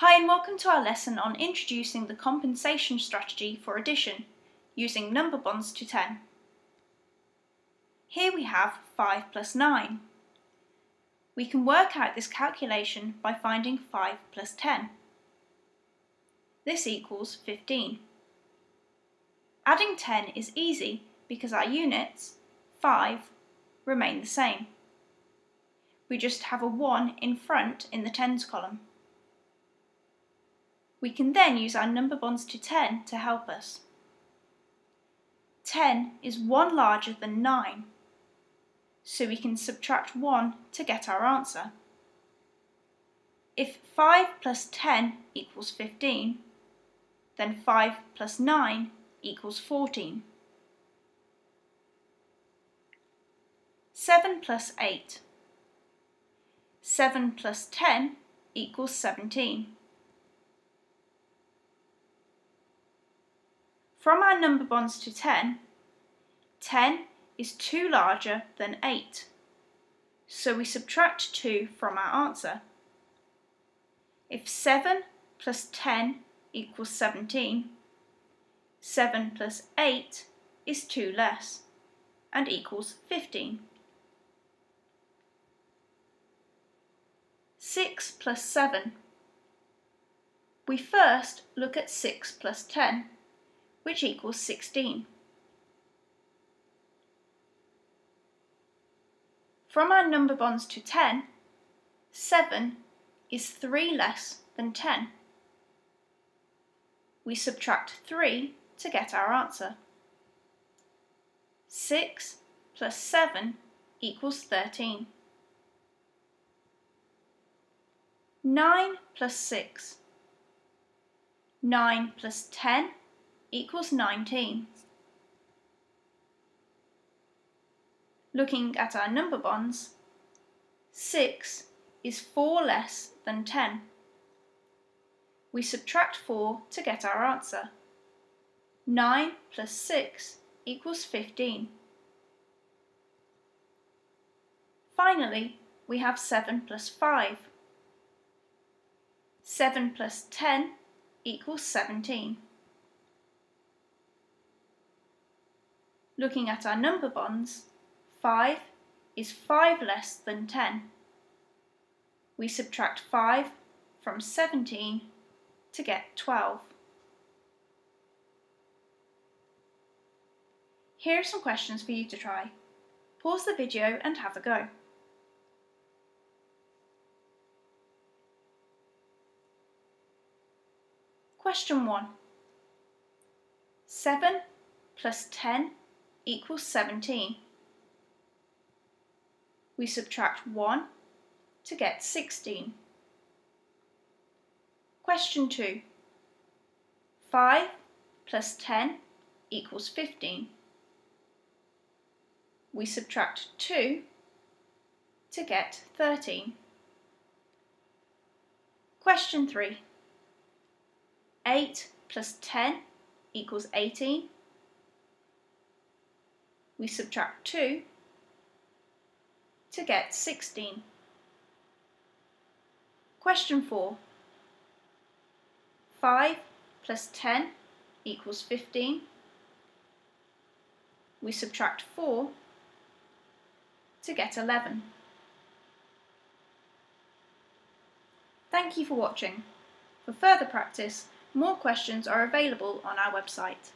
Hi and welcome to our lesson on introducing the compensation strategy for addition using number bonds to 10. Here we have 5 plus 9. We can work out this calculation by finding 5 plus 10. This equals 15. Adding 10 is easy because our units, 5, remain the same. We just have a 1 in front in the tens column. We can then use our number bonds to 10 to help us. 10 is 1 larger than 9, so we can subtract 1 to get our answer. If 5 plus 10 equals 15, then 5 plus 9 equals 14. 7 plus 8. 7 plus 10 equals 17. From our number bonds to 10, 10 is 2 larger than 8, so we subtract 2 from our answer. If 7 plus 10 equals 17, 7 plus 8 is 2 less and equals 15. 6 plus 7. We first look at 6 plus 10 which equals 16. From our number bonds to 10, 7 is 3 less than 10. We subtract 3 to get our answer. 6 plus 7 equals 13. 9 plus 6. 9 plus 10 equals 19. Looking at our number bonds, 6 is 4 less than 10. We subtract 4 to get our answer. 9 plus 6 equals 15. Finally, we have 7 plus 5. 7 plus 10 equals 17. Looking at our number bonds, 5 is 5 less than 10. We subtract 5 from 17 to get 12. Here are some questions for you to try. Pause the video and have a go. Question 1. 7 plus 10 equals 17. We subtract 1 to get 16. Question 2. 5 plus 10 equals 15. We subtract 2 to get 13. Question 3. 8 plus 10 equals 18 we subtract 2 to get 16. Question 4. 5 plus 10 equals 15. We subtract 4 to get 11. Thank you for watching. For further practice, more questions are available on our website.